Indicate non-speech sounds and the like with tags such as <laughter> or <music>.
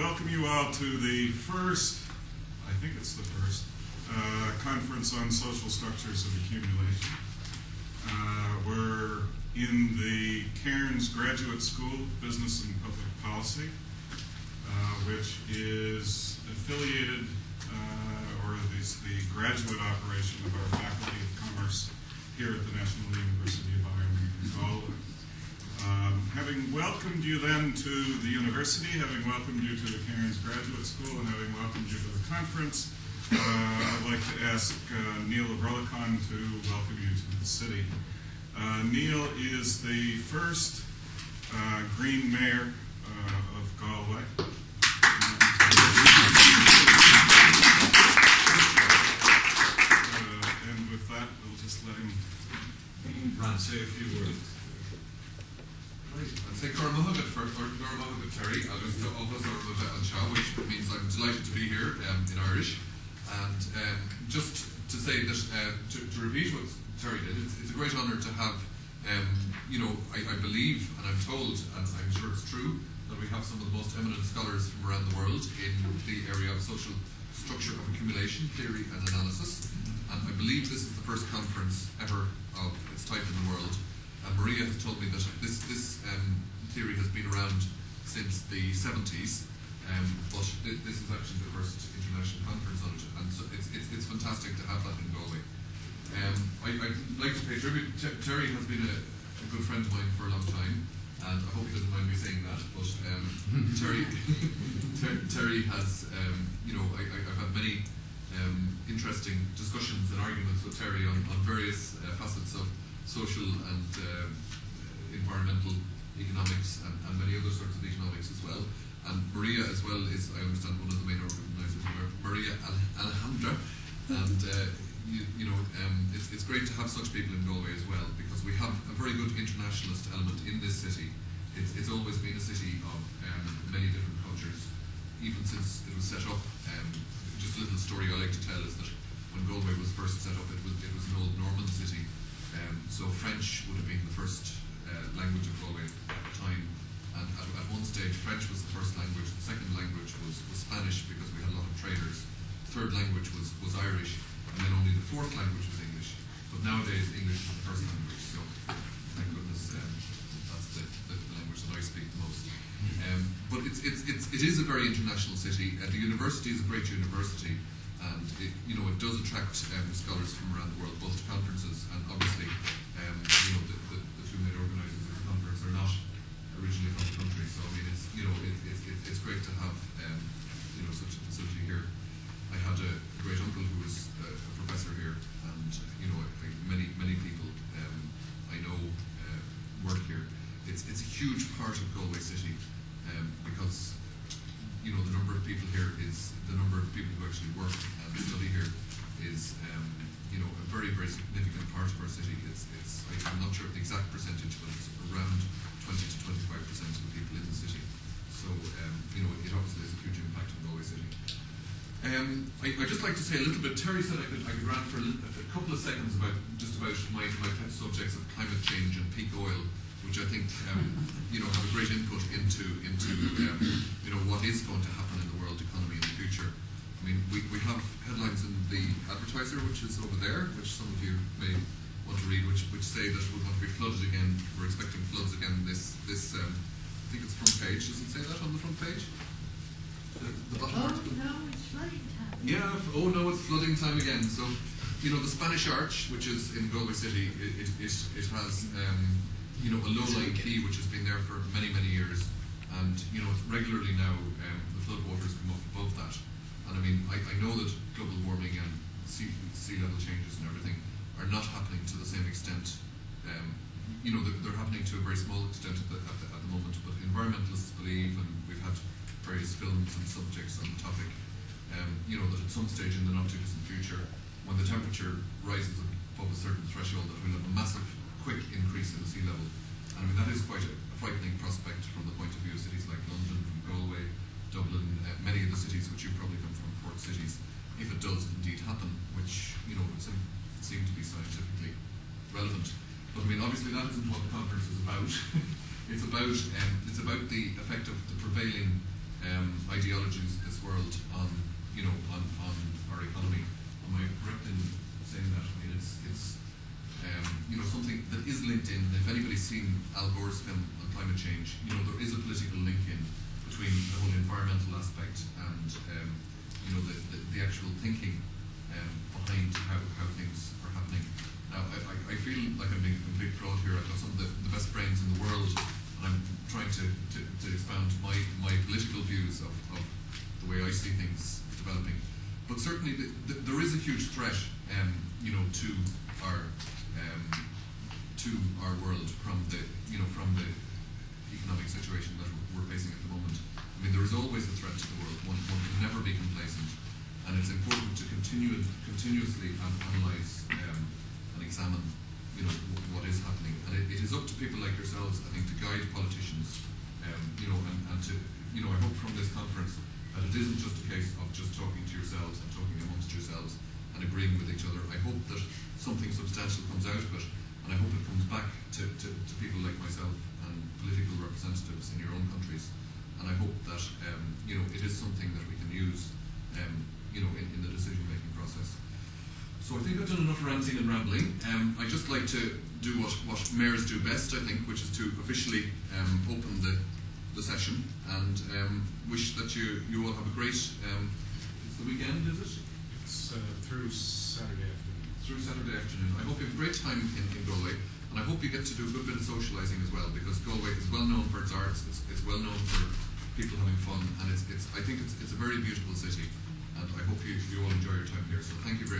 welcome you all to the first, I think it's the first, uh, conference on social structures of accumulation. Uh, we're in the Cairnes Graduate School of Business and Public Policy, uh, which is affiliated, uh, or is the graduate operation of our Faculty of Commerce here at the National University having welcomed you then to the university, having welcomed you to the Cairnes Graduate School, and having welcomed you to the conference, uh, I'd like to ask uh, Niall O'Brolchain to welcome you to the city. Uh, Niall is the first uh, Green Mayor uh, of Galway. Uh, and with that, we'll just let him say a few words. I'll say Gormahugat first, or Gormahugat Terry, agus to Office Ormada an Shaw, which means I'm delighted to be here um, in Irish. And um, just to say that, uh, to, to repeat what Terry did, it's, it's a great honour to have, um, you know, I, I believe, and I'm told, and I'm sure it's true, that we have some of the most eminent scholars from around the world in the area of social structure of accumulation, theory and analysis. And I believe this is the first conference ever of its type in the world. And Maria has told me that this, this um, theory has been around since the 70s, um, but th- this is actually the first international conference on it, and so it's, it's, it's fantastic to have that in Galway. Um, I, I'd like to pay tribute. Ter- Terry has been a, a good friend of mine for a long time, and I hope he doesn't mind me saying that. But um, <laughs> Terry, Ter- Terry has, um, you know, I, I, I've had many um, interesting discussions and arguments with Terry on, on various uh, facets of social and uh, environmental economics and, and many other sorts of economics as well. And Maria as well is, I understand, one of the main organisers, of Maria Al- Alejandra. And uh, you, you know, um, it's, it's great to have such people in Galway as well because we have a very good internationalist element in this city. It's, it's always been a city of um, many different cultures, even since it was set up. Um, just a little story I like to tell is that when Galway was first set up, it was, it was an old Norman city. Um, so French would have been the first uh, language of Galway at the time. And at, at one stage, French was the first language. The second language was, was Spanish because we had a lot of traders. The third language was, was Irish. And then only the fourth language was English. But nowadays, English is the first language. So thank goodness um, that's the, the, language that I speak the most. Um, but it's, it's, it's, it is a very international city. Uh, the university is a great university, and it, you know it does attract um, scholars from around the world, both to and obviously, um, you know, the, the, the two main organisers of the conference are not originally from the country. So I mean, it's you know, it, it, it, it's great to have um, you know such a facility here. I had a great uncle who was uh, a professor here, and you know, I think many many people um, I know uh, work here. It's it's a huge part of Galway City um, because you know the number of people here is the number of people who actually work and study here is um, you know a very very significant part of our city. It's it's I'm not sure of the exact percentage, but it's around 20 to 25 percent of the people in the city. So um, you know it obviously has a huge impact on Galway City. Um, I, I'd just like to say a little bit. Terry said I could, I could rant for a, a couple of seconds about just about my, my pet subjects of climate change and peak oil, which I think um, you know have a great input into into um, you know what is going to happen in the world economy in the future. I mean, we, we have headlines in the Advertiser, which is over there, which some of you may want to read, which which say that we're going to be flooded again. We're expecting floods again. This this um, I think it's front page. Does it say that on the front page? The, the bottom Oh, article. no, it's flooding time. Yeah. Oh no, it's flooding time again. So, you know, the Spanish Arch, which is in Galway City, it it, it, it has um, you know a low-lying quay which has been there for many many years, and you know regularly now um, the floodwaters come up above that. And I mean, I, I know that global warming and sea, sea level changes and everything are not happening to the same extent. Um, you know, they're, they're happening to a very small extent at the, at the, at the moment, but environmentalists believe, and we've had various films and subjects on the topic, um, you know, that at some stage in the not too distant future, when the temperature rises above a certain threshold, that we'll have a massive, quick increase in sea level. And I mean, that is quite a, frightening prospect from the point of view of cities like London, from Galway, Dublin, uh, many of the cities which you probably come from, port cities, if it does indeed happen, which, you know, would seem, seem to be scientifically relevant. But I mean, obviously that isn't what the conference is about. <laughs> it's about um, it's about the effect of the prevailing um, ideologies of this world on, you know, on, on our economy. Am I correct in saying that? I mean, it's, it's um, you know, something that is linked in. If anybody's seen Al Gore's film on climate change, you know, there is a political link in between the whole environmental aspect and, um, you know, the, the, the actual thinking um, behind how, how things are happening. Now, I, I, feel like I'm being a complete fraud here. I've got some of the, the best brains in the world, and I'm trying to, to, to expound my, my political views of, of the way I see things developing. But certainly, the, the, there is a huge threat, um, you know, to our um, to our world from the you know from the economic situation that we're facing at the moment. I mean, there is always a threat to the world. One, one can never be complacent, and it's important to continue continuously an- analyse um, and examine you know what is happening. And it, it is up to people like yourselves, I think, to guide politicians. Um, you know, and, and to you know, I hope from this conference that it isn't just a case of just talking to yourselves and talking amongst yourselves and agreeing with each other. I hope that something substantial comes out of it, and I hope it comes back to, to, to people like myself and political representatives in your own countries. And I hope that um, you know it is something that we can use, um, you know, in, in the decision-making process. So I think I've done enough ranting and rambling. Um, I'd just like to do what, what mayors do best, I think, which is to officially um, open the, the session and um, wish that you, you all have a great. Um, it's the weekend, is it? It's uh, through Saturday afternoon. Through Saturday afternoon. I hope you have a great time in, in Galway, and I hope you get to do a good bit of socialising as well, because Galway is well known for its arts. It's, it's well known for people having fun, and it's, it's I think it's, it's a very beautiful city, and I hope you, you all enjoy your time here. So thank you very much.